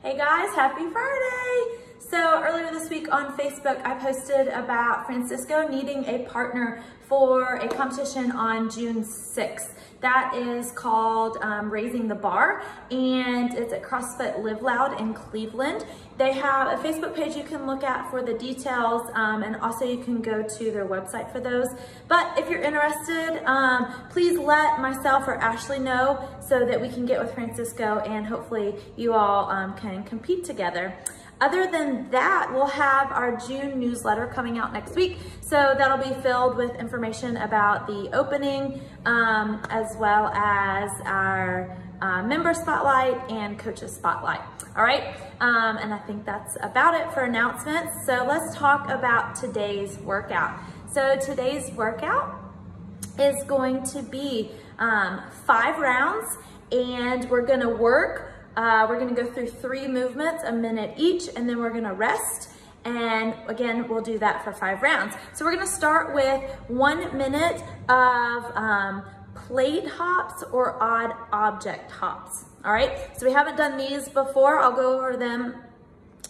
Hey guys, happy Friday! So earlier this week on Facebook, I posted about Francisco needing a partner for a competition on June 6th. That is called um, Raising the Bar, and it's at CrossFit Live Loud in Cleveland. They have a Facebook page you can look at for the details, um, and also you can go to their website for those. But if you're interested, um, please let myself or Ashley know so that we can get with Francisco and hopefully you all um, can compete together. Other than that, we'll have our June newsletter coming out next week. So that'll be filled with information about the opening, um, as well as our uh, member spotlight and coaches spotlight. All right, um, and I think that's about it for announcements. So let's talk about today's workout. So today's workout is going to be um, five rounds and we're gonna work uh, we're gonna go through three movements, a minute each, and then we're gonna rest. And again, we'll do that for five rounds. So we're gonna start with one minute of um, plate hops or odd object hops. All right, so we haven't done these before. I'll go over them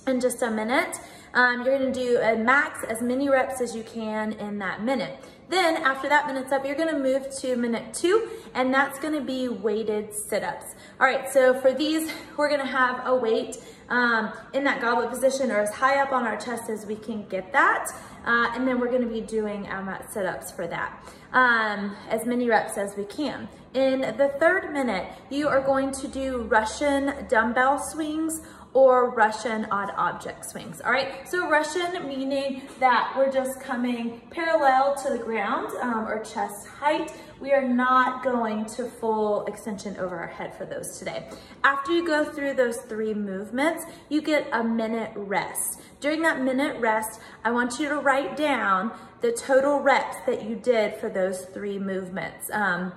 in just a minute. Um, you're gonna do a max as many reps as you can in that minute. Then after that minute's up, you're gonna move to minute two, and that's gonna be weighted sit-ups. All right, so for these, we're gonna have a weight um, in that goblet position or as high up on our chest as we can get that. Uh, and then we're gonna be doing our mat sit-ups for that. Um, as many reps as we can. In the third minute, you are going to do Russian dumbbell swings or Russian odd object swings. All right, so Russian meaning that we're just coming parallel to the ground um, or chest height. We are not going to full extension over our head for those today. After you go through those three movements, you get a minute rest. During that minute rest, I want you to write down the total reps that you did for those three movements. Um,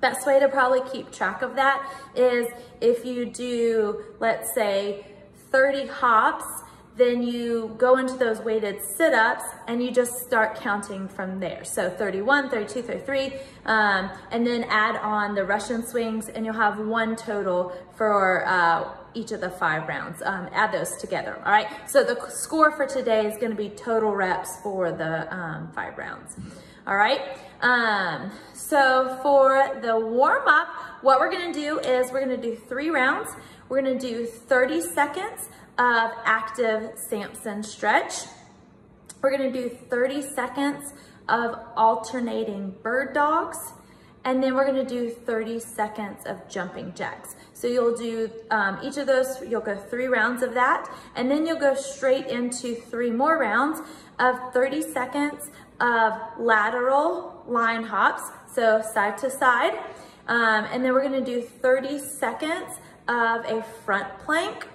Best way to probably keep track of that is if you do, let's say 30 hops, then you go into those weighted sit-ups and you just start counting from there. So 31, 32, 33, um, and then add on the Russian swings and you'll have one total for uh, each of the five rounds. Um, add those together, all right? So the score for today is gonna be total reps for the um, five rounds all right? Um, so for the warm up, what we're gonna do is we're gonna do three rounds. We're gonna do 30 seconds of active Samson stretch. We're gonna do 30 seconds of alternating bird dogs. And then we're gonna do 30 seconds of jumping jacks. So you'll do um, each of those, you'll go three rounds of that, and then you'll go straight into three more rounds of 30 seconds of lateral line hops, so side to side. Um, and then we're gonna do 30 seconds of a front plank.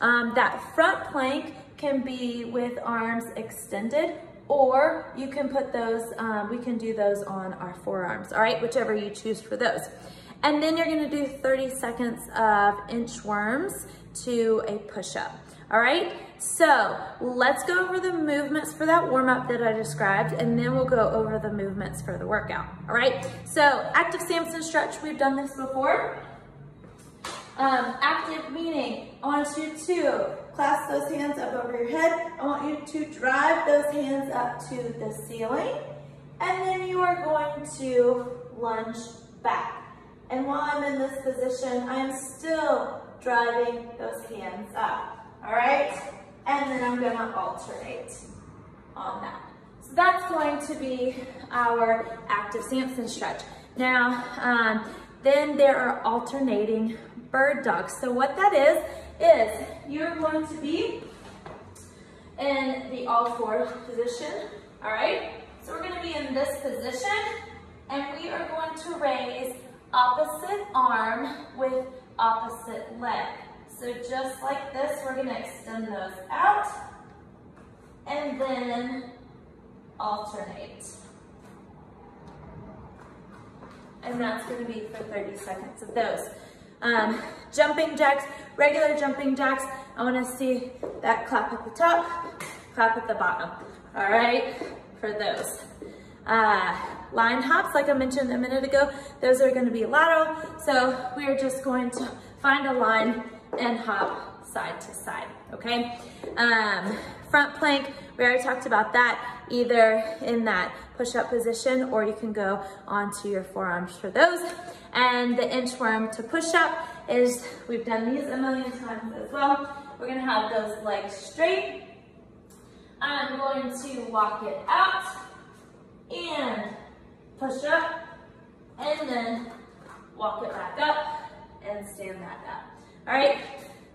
Um, that front plank can be with arms extended or you can put those, um, we can do those on our forearms, all right, whichever you choose for those. And then you're gonna do 30 seconds of inchworms to a push-up. All right, so let's go over the movements for that warm up that I described, and then we'll go over the movements for the workout. All right, so active Samson stretch, we've done this before. Um, active meaning, you to clasp those hands up over your head. I want you to drive those hands up to the ceiling, and then you are going to lunge back. And while I'm in this position, I am still driving those hands up all right? And then I'm gonna alternate on that. So that's going to be our active Samson stretch. Now, um, then there are alternating bird dogs. So what that is, is you're going to be in the all four position, all right? So we're gonna be in this position and we are going to raise opposite arm with opposite leg. So just like this, we're gonna extend those out and then alternate. And that's gonna be for 30 seconds of those. Um, jumping jacks, regular jumping jacks, I wanna see that clap at the top, clap at the bottom. All right, for those. Uh, line hops, like I mentioned a minute ago, those are gonna be lateral. So we are just going to find a line and hop side to side, okay? Um, front plank, we already talked about that, either in that push-up position or you can go onto your forearms for those. And the inchworm to push up is, we've done these a million times as well. We're gonna have those legs straight. I'm going to walk it out and push up and then walk it back up and stand back up. All right,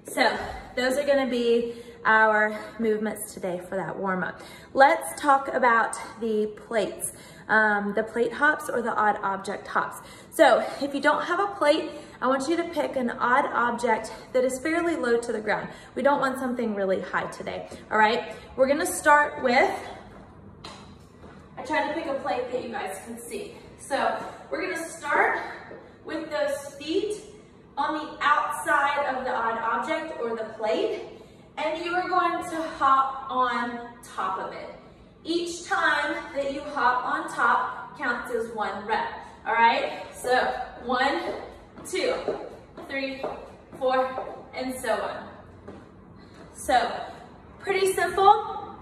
so those are gonna be our movements today for that warm up. Let's talk about the plates, um, the plate hops or the odd object hops. So if you don't have a plate, I want you to pick an odd object that is fairly low to the ground. We don't want something really high today, all right? We're gonna start with, I tried to pick a plate that you guys can see. So we're gonna start with those feet on the outside of the odd object or the plate, and you are going to hop on top of it. Each time that you hop on top counts as one rep, all right? So one, two, three, four, and so on. So pretty simple.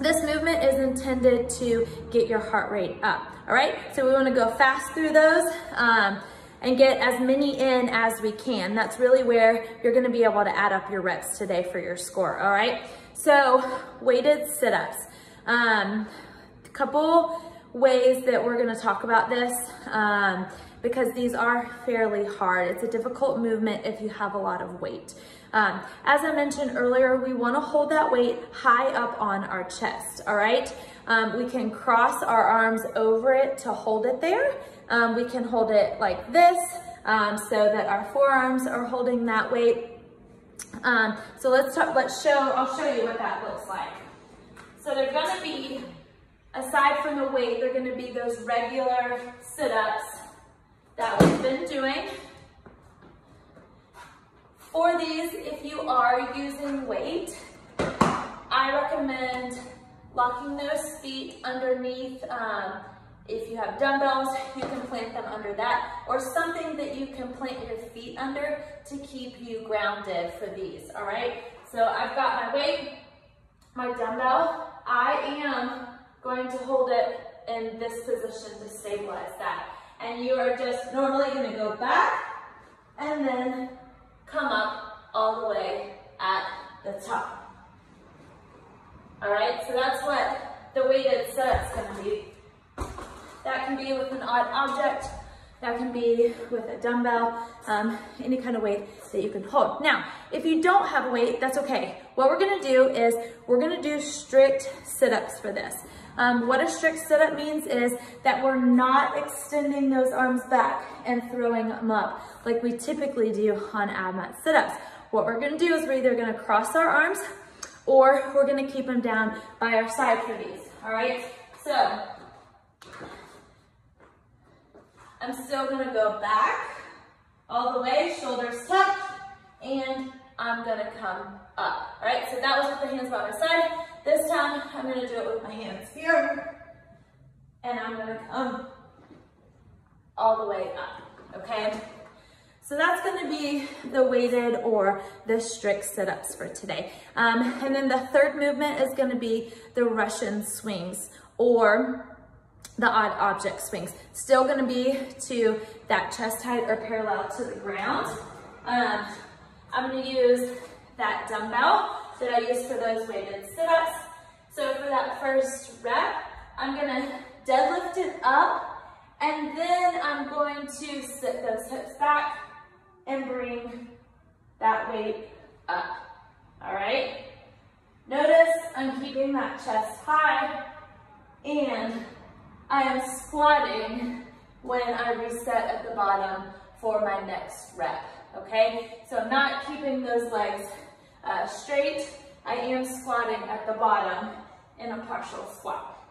This movement is intended to get your heart rate up, all right? So we wanna go fast through those. Um, and get as many in as we can. That's really where you're gonna be able to add up your reps today for your score, all right? So weighted sit-ups. Um, a couple ways that we're gonna talk about this um, because these are fairly hard. It's a difficult movement if you have a lot of weight. Um, as I mentioned earlier, we wanna hold that weight high up on our chest, all right? Um, we can cross our arms over it to hold it there. Um, we can hold it like this um, so that our forearms are holding that weight. Um, so let's talk, let's show, I'll show you what that looks like. So they're gonna be, aside from the weight, they're gonna be those regular sit-ups that we've been doing. For these, if you are using weight, I recommend locking those feet underneath um, if you have dumbbells, you can plant them under that or something that you can plant your feet under to keep you grounded for these, all right? So I've got my weight, my dumbbell. I am going to hold it in this position to stabilize that. And you are just normally gonna go back and then come up all the way at the top. All right, so that's what the weighted sit-ups gonna be. That can be with an odd object, that can be with a dumbbell, um, any kind of weight that you can hold. Now, if you don't have a weight, that's okay. What we're gonna do is we're gonna do strict sit-ups for this. Um, what a strict sit-up means is that we're not extending those arms back and throwing them up like we typically do on ab mat sit-ups. What we're gonna do is we're either gonna cross our arms or we're gonna keep them down by our side for these, all right? So I'm still gonna go back all the way, shoulders tucked, and I'm gonna come up. All right, so that was with the hands by my side. This time, I'm gonna do it with my hands here, and I'm gonna come all the way up, okay? So that's gonna be the weighted or the strict sit-ups for today. Um, and then the third movement is gonna be the Russian swings or the odd object swings. Still gonna be to that chest height or parallel to the ground. Um, I'm gonna use that dumbbell that I use for those weighted sit-ups. So for that first rep, I'm gonna deadlift it up and then I'm going to sit those hips back and bring that weight up, all right? Notice I'm keeping that chest high and I am squatting when I reset at the bottom for my next rep, okay? So I'm not keeping those legs uh, straight. I am squatting at the bottom in a partial squat.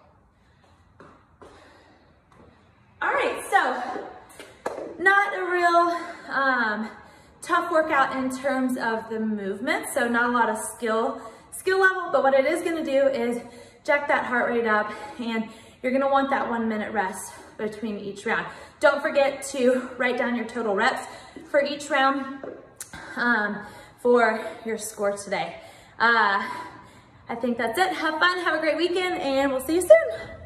All right, so not a real um, tough workout in terms of the movement, so not a lot of skill, skill level, but what it is gonna do is jack that heart rate up and you're gonna want that one minute rest between each round. Don't forget to write down your total reps for each round. Um, for your score today. Uh, I think that's it. Have fun, have a great weekend, and we'll see you soon.